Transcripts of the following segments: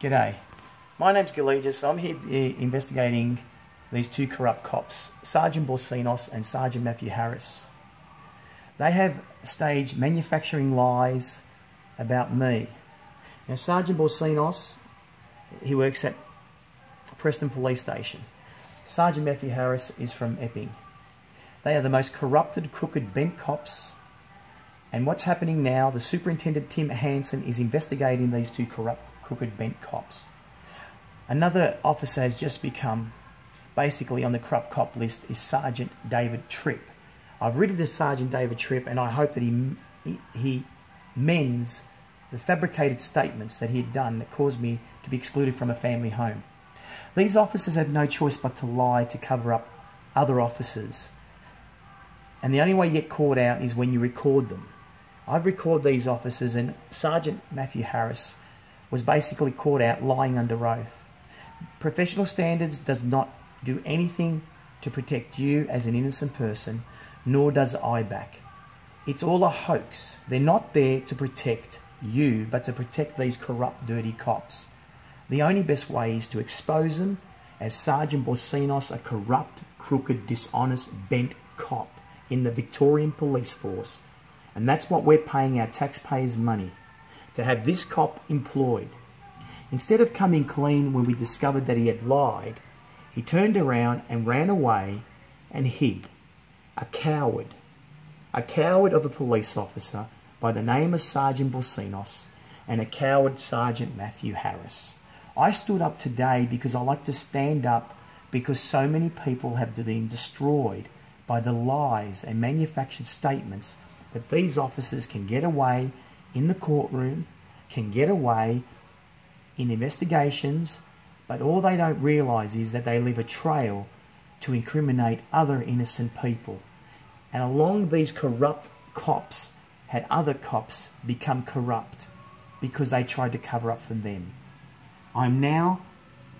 G'day, my name's Galegas. I'm here investigating these two corrupt cops, Sergeant Boursinos and Sergeant Matthew Harris. They have staged manufacturing lies about me. Now, Sergeant Boursinos, he works at Preston Police Station. Sergeant Matthew Harris is from Epping. They are the most corrupted, crooked, bent cops. And what's happening now, the Superintendent Tim Hansen is investigating these two corrupt crooked bent cops. Another officer has just become, basically on the corrupt cop list, is Sergeant David Tripp. I've written to Sergeant David Tripp and I hope that he, he, he mends the fabricated statements that he had done that caused me to be excluded from a family home. These officers have no choice but to lie to cover up other officers. And the only way you get caught out is when you record them. I've recorded these officers and Sergeant Matthew Harris was basically caught out lying under oath. Professional standards does not do anything to protect you as an innocent person, nor does IBAC. It's all a hoax. They're not there to protect you, but to protect these corrupt, dirty cops. The only best way is to expose them as Sergeant Boursinos, a corrupt, crooked, dishonest, bent cop in the Victorian Police Force. And that's what we're paying our taxpayers' money to have this cop employed. Instead of coming clean when we discovered that he had lied, he turned around and ran away and hid. A coward. A coward of a police officer by the name of Sergeant Boursinos and a coward Sergeant Matthew Harris. I stood up today because I like to stand up because so many people have been destroyed by the lies and manufactured statements that these officers can get away in the courtroom, can get away in investigations, but all they don't realise is that they leave a trail to incriminate other innocent people. And along these corrupt cops had other cops become corrupt because they tried to cover up for them. I'm now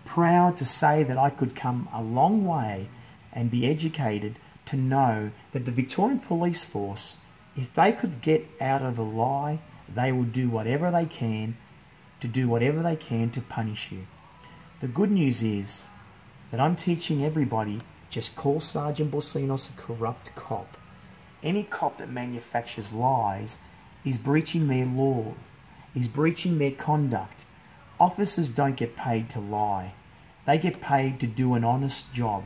proud to say that I could come a long way and be educated to know that the Victorian Police Force, if they could get out of a lie they will do whatever they can to do whatever they can to punish you. The good news is that I'm teaching everybody just call Sergeant Boursinos a corrupt cop. Any cop that manufactures lies is breaching their law, is breaching their conduct. Officers don't get paid to lie. They get paid to do an honest job.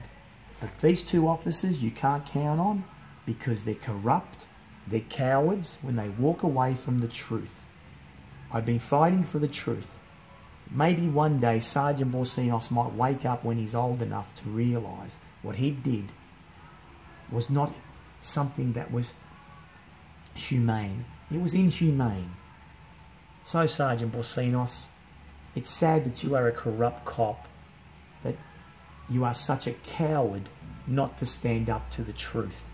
But these two officers you can't count on because they're corrupt they're cowards when they walk away from the truth. I've been fighting for the truth. Maybe one day Sergeant Boursinos might wake up when he's old enough to realise what he did was not something that was humane. It was inhumane. So, Sergeant Boursinos, it's sad that you are a corrupt cop, that you are such a coward not to stand up to the truth.